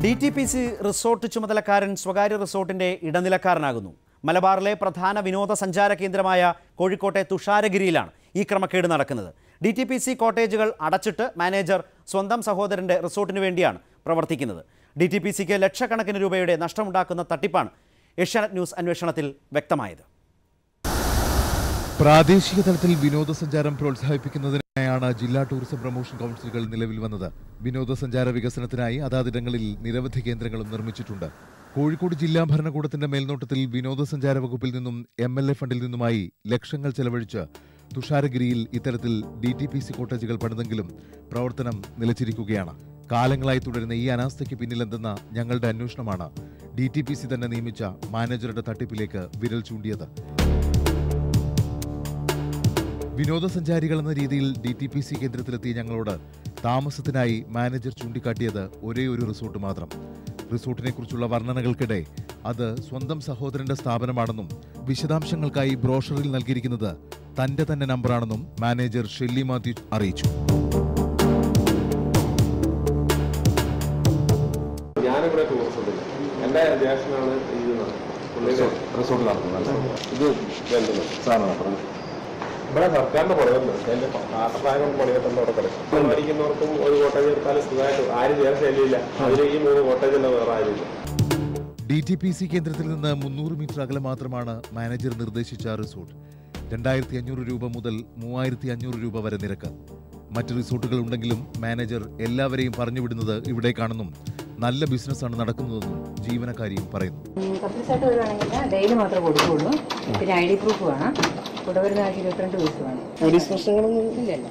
D T P C resort ചുമതലക്കാരൻ സ്വകാര്യ റിസോർട്ടിന്റെ ഇടനിലക്കാരനാകുന്നു. മലബാറിലെ പ്രധാന വിനോദസഞ്ചാര കേന്ദ്രമായ കോഴിക്കോട്ടെ തുഷാരഗിരിയിലാണ് ഈ ക്രമക്കേട് നടക്കുന്നത്. ഡി ടി പി സി കോട്ടേജുകൾ അടച്ചിട്ട് മാനേജർ സ്വന്തം സഹോദരന്റെ റിസോർട്ടിന് വേണ്ടിയാണ് പ്രവർത്തിക്കുന്നത്. ഡി ടി പി സിക്ക് ലക്ഷക്കണക്കിന് രൂപയുടെ നഷ്ടമുണ്ടാക്കുന്ന തട്ടിപ്പാണ് ഏഷ്യാനെറ്റ് ന്യൂസ് അന്വേഷണത്തിൽ വ്യക്തമായത്. പ്രാദേശിക തലത്തിൽ വിനോദസഞ്ചാരം പ്രോത്സാഹിപ്പിക്കുന്നതിനായാണ് ജില്ലാ ടൂറിസം പ്രൊമോഷൻ കൗൺസിലുകൾ നിലവിൽ വന്നത്. വിനോദസഞ്ചാര വികസനത്തിനായി അതാതിടങ്ങളിൽ നിരവധി കേന്ദ്രങ്ങളും നിർമ്മിച്ചിട്ടുണ്ട്. കോഴിക്കോട് ജില്ലാ ഭരണകൂടത്തിന്റെ മേൽനോട്ടത്തിൽ വിനോദസഞ്ചാര വകുപ്പിൽ നിന്നും എം എൽ എ ഫണ്ടിൽ നിന്നുമായി ലക്ഷങ്ങൾ ചെലവഴിച്ച് തുഷാരഗിരിയിൽ ഇത്തരത്തിൽ ഡി ടി പി സി കോട്ടേജുകൾ പണിതെങ്കിലും പ്രവർത്തനം നിലച്ചിരിക്കുകയാണ്. കാലങ്ങളായി തുടരുന്ന ഈ അനാസ്ഥയ്ക്ക് പിന്നിലെന്തെന്ന ഞങ്ങളുടെ അന്വേഷണമാണ്. ഡി ടി പി സി തന്നെ നിയമിച്ച മാനേജറുടെ തട്ടിപ്പിലേക്ക് വിരൽ ചൂണ്ടിയത്. വിനോദസഞ്ചാരികൾ എന്ന രീതിയിൽ ഡി ടി പി സി കേന്ദ്രത്തിലെത്തിയ ഞങ്ങളോട് താമസത്തിനായി മാനേജർ ചൂണ്ടിക്കാട്ടിയത് ഒരേ ഒരു റിസോർട്ട് മാത്രം. റിസോർട്ടിനെ കുറിച്ചുള്ള വർണനകൾക്കിടെ അത് സ്വന്തം സഹോദരന്റെ സ്ഥാപനമാണെന്നും വിശദാംശങ്ങൾക്കായി ബ്രോഷറിൽ നൽകിയിരിക്കുന്നത് തന്റെ തന്നെ നമ്പറാണെന്നും മാനേജർ ഷെല്ലി മാത്യു അറിയിച്ചു. ഞാനിവിടെ ടൂറിസത്തിൽ എന്റെ ജ്യേഷ്ഠനാണ് ഇത് ഇത് പറഞ്ഞത് ഇവിടെ സർക്കാരിന്റെ പണിയുണ്ട് അതിന്റെ നാട്ടപ്രായം പണിയിട്ടുള്ള അവിടെ കിടക്കും മരിക്കുന്നവർക്കും ഒരു കോട്ടേജ് എടുത്താലും സുഖമായിട്ട് ആരും ചെയ്യാൻ ശൈലിയില്ല. അതിൽ ഈ മൂന്ന് കോട്ടേജല്ല വേറെ ആരുമില്ല ഡി ടി പി സി കേന്ദ്രത്തിൽ നിന്ന് മുന്നൂറ് മീറ്റർ അകലെ മാത്രമാണ് മാനേജർ നിർദ്ദേശിച്ച റിസോർട്ട്. രണ്ടായിരത്തി അഞ്ഞൂറ് രൂപ മുതൽ മൂവായിരത്തി അഞ്ഞൂറ് രൂപ വരെ നിരക്ക്. മറ്റ് റിസോർട്ടുകൾ ഉണ്ടെങ്കിലും മാനേജർ എല്ലാവരെയും പറഞ്ഞുവിടുന്നത് ഇവിടേക്കാണെന്നും നല്ല ബിസിനസ്സാണ് നടക്കുന്നതെന്നും ജീവനക്കാരിയും പറയുന്നു. കപ്പിൾസായിട്ട് വരുവാണെങ്കിൽ ഡെയിലി മാത്രമേ കൊടുക്കുകയുള്ളൂ. പിന്നെ ഐ ഡി പ്രൂഫ് വേണം. വരുന്ന ഇരുപത്തിരണ്ട് വയസ്സ് പോലീസ് പ്രശ്നങ്ങളൊന്നും ഇല്ലല്ലോ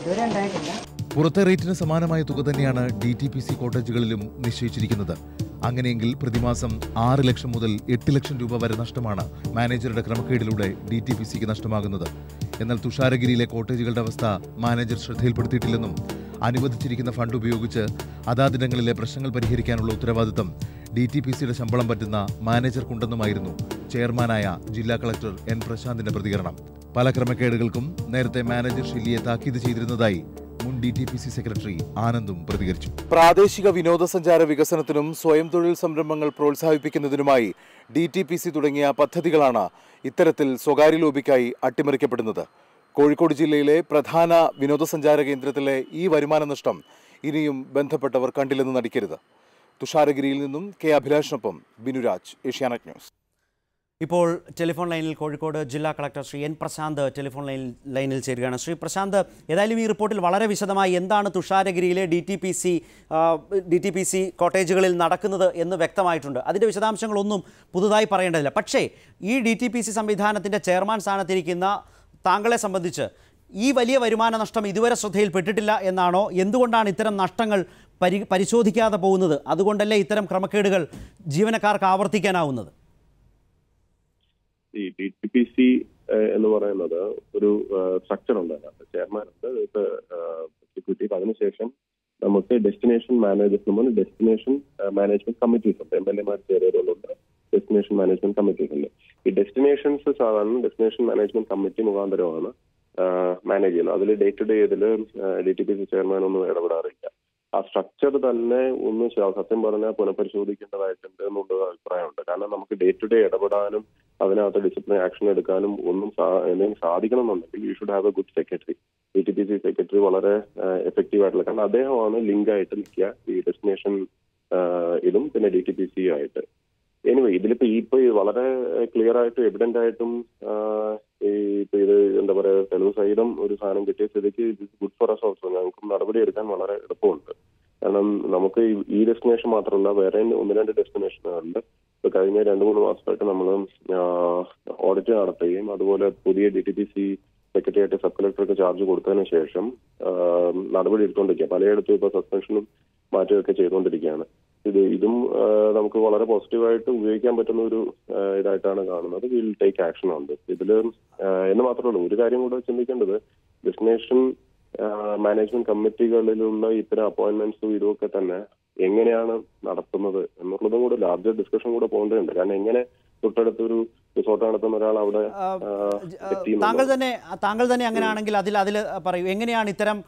ഇതുവരെ ഉണ്ടായിട്ടില്ല. പുറത്തെ റേറ്റിന് സമാനമായ തുക തന്നെയാണ് ഡി ടി പി സി കോട്ടേജുകളിലും നിശ്ചയിച്ചിരിക്കുന്നത്. അങ്ങനെയെങ്കിൽ പ്രതിമാസം ആറ് ലക്ഷം മുതൽ എട്ട് ലക്ഷം രൂപ വരെ നഷ്ടമാണ് മാനേജറുടെ ക്രമക്കേടിലൂടെ ഡി ടി പി സിക്ക് നഷ്ടമാകുന്നത്. എന്നാൽ തുഷാരഗിരിയിലെ കോട്ടേജുകളുടെ അവസ്ഥ മാനേജർ ശ്രദ്ധയിൽപ്പെടുത്തിയിട്ടില്ലെന്നും അനുവദിച്ചിരിക്കുന്ന ഫണ്ട് ഉപയോഗിച്ച് അതാതിടങ്ങളിലെ പ്രശ്നങ്ങൾ പരിഹരിക്കാനുള്ള ഉത്തരവാദിത്തം ഡി ടി പി സിയുടെ ശമ്പളം പറ്റുന്ന മാനേജർക്കുണ്ടെന്നുമായിരുന്നു ചെയർമാനായ ജില്ലാ കളക്ടർ എൻ പ്രശാന്തിന്റെ പ്രതികരണം. പല ക്രമക്കേടുകൾക്കും നേരത്തെ മാനേജർ ഷില്ലിയെ താക്കീത് ചെയ്തിരുന്നതായി മുൻ D T P C secretary ആനന്ദും പ്രതികരിച്ചു. പ്രാദേശിക വിനോദസഞ്ചാര വികസനത്തിനും സ്വയം തൊഴിൽ സംരംഭങ്ങൾ പ്രോത്സാഹിപ്പിക്കുന്നതിനുമായി ഡി ടി പി സി തുടങ്ങിയ പദ്ധതികളാണ് ഇത്തരത്തിൽ സ്വകാര്യ ലോബിക്കായി അട്ടിമറിക്കപ്പെടുന്നത്. കോഴിക്കോട് ജില്ലയിലെ പ്രധാന വിനോദസഞ്ചാര കേന്ദ്രത്തിലെ ഈ വരുമാന നഷ്ടം ഇനിയും ബന്ധപ്പെട്ടവർ കണ്ടില്ലെന്ന് നടിക്കരുത്. തുഷാരഗിരിയിൽ നിന്നും കെ അഭിലാഷിനൊപ്പം ബിനുരാജ് ഏഷ്യാനെറ്റ് ന്യൂസ്. ഇപ്പോൾ ടെലിഫോൺ ലൈനിൽ കോഴിക്കോട് ജില്ലാ collector Shri N Prashanth telephone line ലൈനിൽ ചേരുകയാണ്. ശ്രീ പ്രശാന്ത് ഏതായാലും ഈ റിപ്പോർട്ടിൽ വളരെ വിശദമായി എന്താണ് തുഷാരഗിരിയിലെ D T P C D T P C കോട്ടേജുകളിൽ നടക്കുന്നത് എന്ന് വ്യക്തമായിട്ടുണ്ട്. അതിന്റെ വിശദാംശങ്ങളൊന്നും പുതുതായി പറയേണ്ടതില്ല. പക്ഷേ ഈ ഡി ടി പി സി സംവിധാനത്തിന്റെ ചെയർമാൻ സ്ഥാനത്തിരിക്കുന്ന താങ്കളെ സംബന്ധിച്ച് ഈ വലിയ വരുമാന നഷ്ടം ഇതുവരെ ശ്രദ്ധയിൽപ്പെട്ടിട്ടില്ല എന്നാണോ? എന്തുകൊണ്ടാണ് ഇത്തരം നഷ്ടങ്ങൾ പരി പരിശോധിക്കാതെ പോകുന്നത്? അതുകൊണ്ടല്ലേ ഇത്തരം ക്രമക്കേടുകൾ ജീവനക്കാർക്ക് ആവർത്തിക്കാനാവുന്നത്? പി സി എന്ന് പറയുന്നത് ഒരു സ്ട്രക്ചർ ഉണ്ട് അതിനകത്ത്. ഇപ്പൊ എക്സിക്യൂട്ടീവ് അതിനുശേഷം നമുക്ക് ഡെസ്റ്റിനേഷൻ മാനേജേഴ്സ് നമ്മൾ ഡെസ്റ്റിനേഷൻ മാനേജ്മെന്റ് കമ്മിറ്റീസ് ഉണ്ട്. എം എൽ എമാർ ചേരുന്നുണ്ട് ഡെസ്റ്റിനേഷൻ മാനേജ്മെന്റ് കമ്മിറ്റീസ് ഉണ്ട്. ഈ ഡെസ്റ്റിനേഷൻസ് സാധാരണ ഡെസ്റ്റിനേഷൻ മാനേജ്മെന്റ് കമ്മിറ്റി മുഖാന്തരമാണ് മാനേജ് ചെയ്യുന്നത്. അതിൽ ഡേ ടു ഡേ ഇതിൽ D T P C chairman ഒന്നും ഇടപെടാറില്ല. ആ സ്ട്രക്ചർ തന്നെ ഒന്ന് സത്യം പറഞ്ഞാൽ പുനഃപരിശോധിക്കേണ്ടതായിട്ടുണ്ട് എന്നുള്ള അഭിപ്രായമുണ്ട്. കാരണം നമുക്ക് ഡേ ടു ഡേ ഇടപെടാനും അതിനകത്ത് ഡിസിപ്ലിൻ ആക്ഷൻ എടുക്കാനും ഒന്നും എന്തെങ്കിലും സാധിക്കണമെന്നുണ്ടെങ്കിൽ you should have a good secretary D T P C secretary വളരെ എഫക്റ്റീവ് ആയിട്ടുള്ള കാരണം അദ്ദേഹമാണ് ലിങ്ക് ആയിട്ട് നിൽക്കുക ഈ ഡെസ്റ്റിനേഷൻ ഇതും പിന്നെ ഡി ടി പി സി ആയിട്ട്. എനിവേ ഇതിലിപ്പോ ഈ ഇപ്പൊ വളരെ ക്ലിയർ ആയിട്ടും എവിഡന്റ് ആയിട്ടും ഇപ്പൊ ഇത് എന്താ പറയാ തെളിവ് സഹിതം ഒരു സാധനം കിട്ടിയ സ്ഥിതിക്ക് ഗുഡ് ഫോർ അസ് ഓൾസോ ഞങ്ങൾക്കും നടപടി എടുക്കാൻ വളരെ എളുപ്പമുണ്ട്. കാരണം നമുക്ക് ഈ- ഡെസ്റ്റിനേഷൻ മാത്രമല്ല വേറെ ഒന്ന് രണ്ട് ഡെസ്റ്റിനേഷനുകളുണ്ട് ഇപ്പൊ കഴിഞ്ഞ രണ്ട് മൂന്ന് മാസമായിട്ട് നമ്മൾ ഓഡിറ്റ് നടത്തുകയും അതുപോലെ പുതിയ ഡി ടി പി സി സെക്രട്ടറിയായിട്ട് സബ് കളക്ടർക്ക് ചാർജ് കൊടുത്തതിന് ശേഷം നടപടി എടുത്തുകൊണ്ടിരിക്കുക. പലയിടത്തും ഇപ്പൊ സസ്പെൻഷനും മാറ്റുകയൊക്കെ ചെയ്തുകൊണ്ടിരിക്കുകയാണ്. ഇത് ഇതും നമുക്ക് വളരെ പോസിറ്റീവായിട്ട് ഉപയോഗിക്കാൻ പറ്റുന്ന ഒരു ഇതായിട്ടാണ് കാണുന്നത്. വിൽ ടേക്ക് ആക്ഷൻ ഉണ്ട് ഇതിൽ എന്ന് മാത്രമല്ല ഒരു കാര്യം കൂടെ ചിന്തിക്കേണ്ടത്. ഡെസ്റ്റിനേഷൻ മാനേജ്മെന്റ് കമ്മിറ്റികളിലുള്ള ഇത്തരം അപ്പോയിന്റ്മെന്റ്സും ഇതുമൊക്കെ തന്നെ എങ്ങനെയാണ് നടത്തുന്നത് എന്നുള്ളതും കൂടെ ലാർജർ ഡിസ്കഷൻ കൂടെ പോകേണ്ടതുണ്ട്. കാരണം എങ്ങനെ തൊട്ടടുത്തൊരു റിസോർട്ട് നടത്തുന്ന ഒരാൾ അവിടെ. താങ്കൾ തന്നെ താങ്കൾ തന്നെ അങ്ങനെയാണെങ്കിൽ അതിൽ അതിൽ പറയൂ എങ്ങനെയാണ് ഇത്തരം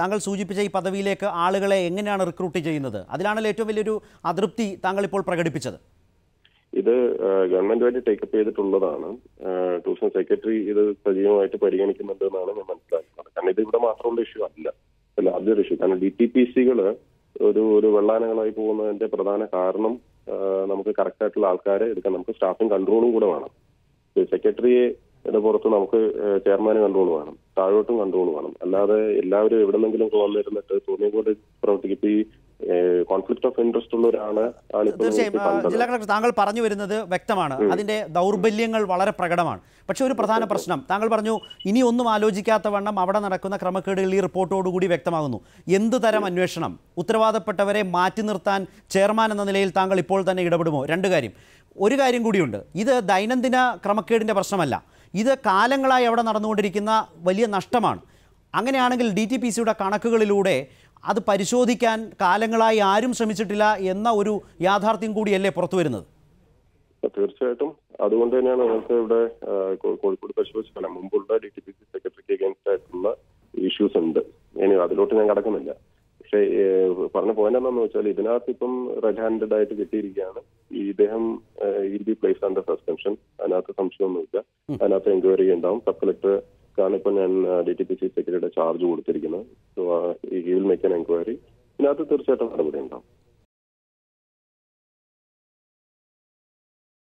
താങ്കൾ സൂചിപ്പിച്ച ഈ പദവിയിലേക്ക് ആളുകളെ എങ്ങനെയാണ് റിക്രൂട്ട് ചെയ്യുന്നത്? അതിലാണല്ലോ ഏറ്റവും വലിയൊരു അതൃപ്തി താങ്കൾ ഇപ്പോൾ പ്രകടിപ്പിച്ചത്. ഇത് ഗവൺമെന്റ് ഗവൺമെന്റുമായിട്ട് ടേക്കപ്പ് ചെയ്തിട്ടുള്ളതാണ്. ടൂറിസം സെക്രട്ടറി ഇത് സജീവമായിട്ട് പരിഗണിക്കുന്നുണ്ട് എന്നാണ് ഞാൻ മനസ്സിലാക്കുന്നത്. കാരണം ഇത് ഇവിടെ മാത്രമുള്ള ഇഷ്യൂ അല്ല. ലാർജർ ഇഷ്യൂ കാരണം ഡി ടി പി സികൾ ഒരു ഒരു വെള്ളാനകളായി പോകുന്നതിന്റെ പ്രധാന കാരണം നമുക്ക് കറക്റ്റ് ആയിട്ടുള്ള ആൾക്കാരെ എടുക്കാൻ നമുക്ക് സ്റ്റാഫിംഗ് കൺട്രോളും കൂടെ വേണം. സെക്രട്ടറിയെ പുറത്ത് നമുക്ക് ചെയർമാന് കൺട്രോൾ വേണം. താഴോട്ടും കൺട്രോൾ വേണം. അല്ലാതെ എല്ലാവരും എവിടെന്നെങ്കിലും വന്നിരുന്നിട്ട് തോന്നിയ പോലെ പ്രവർത്തിക്കും ഈ കോൺഫ്ലിക്ട് ഓഫ് ഇൻട്രസ്റ്റ് ഉള്ള തീർച്ചയായും ജില്ലാ കളക്ടർ താങ്കൾ പറഞ്ഞു വരുന്നത് വ്യക്തമാണ്. അതിന്റെ ദൗർബല്യങ്ങൾ വളരെ പ്രകടമാണ്. പക്ഷേ ഒരു പ്രധാന പ്രശ്നം താങ്കൾ പറഞ്ഞു ഇനി ഒന്നും ആലോചിക്കാത്ത വണ്ണം അവിടെ നടക്കുന്ന ക്രമക്കേടുകൾ ഈ റിപ്പോർട്ടോടുകൂടി വ്യക്തമാകുന്നു. എന്ത് തരം അന്വേഷണം? ഉത്തരവാദപ്പെട്ടവരെ മാറ്റി നിർത്താൻ ചെയർമാൻ എന്ന നിലയിൽ താങ്കൾ ഇപ്പോൾ തന്നെ ഇടപെടുമോ? രണ്ട് കാര്യം. ഒരു കാര്യം കൂടിയുണ്ട്. ഇത് ദൈനംദിന ക്രമക്കേടിന്റെ പ്രശ്നമല്ല. ഇത് കാലങ്ങളായി അവിടെ നടന്നുകൊണ്ടിരിക്കുന്ന വലിയ നഷ്ടമാണ്. അങ്ങനെയാണെങ്കിൽ ഡി ടി പി സിയുടെ കണക്കുകളിലൂടെ അത് പരിശോധിക്കാൻ കാലങ്ങളായി ആരും ശ്രമിച്ചിട്ടില്ല എന്ന ഒരു യാഥാർത്ഥ്യം കൂടിയല്ലേ പുറത്തു വരുന്നത്? തീർച്ചയായിട്ടും. അതുകൊണ്ട് തന്നെയാണ് നമുക്ക് ഇവിടെ കോഴിക്കോട് പരിശോധിച്ചാൽ മുമ്പുള്ള ഡി ടി പി സി സെക്രട്ടറിക്ക് അഗേൻസ്റ്റ് ആയിട്ടുള്ള ഇഷ്യൂസ് ഉണ്ട്. ഇനി അതിലോട്ട് ഞാൻ കടക്കുന്നില്ല. പക്ഷേ പറഞ്ഞ പോയിന്റ് എന്താണെന്ന് വെച്ചാൽ ഇതിനകത്ത് ഇപ്പം റെഡ് ഹാൻഡഡ് ആയിട്ട് കിട്ടിയിരിക്കുകയാണ്. ഈ ഇദ്ദേഹം ഇൽ ബി പ്ലേസ് അണ്ടർ സസ്പെൻഷൻ അതിനകത്ത് സംശയമൊന്നുമില്ല. അതിനകത്ത് എൻക്വയറി ഉണ്ടാവും. സബ് കളക്ടർക്കാണ് ഇപ്പൊ ഞാൻ ഡി ടി പി സി സെക്രട്ടറിയുടെ ചാർജ് കൊടുത്തിരിക്കുന്നത്. So he will make an enquiry ഇതിനകത്ത് തീർച്ചയായിട്ടും നടപടി ഉണ്ടാവും.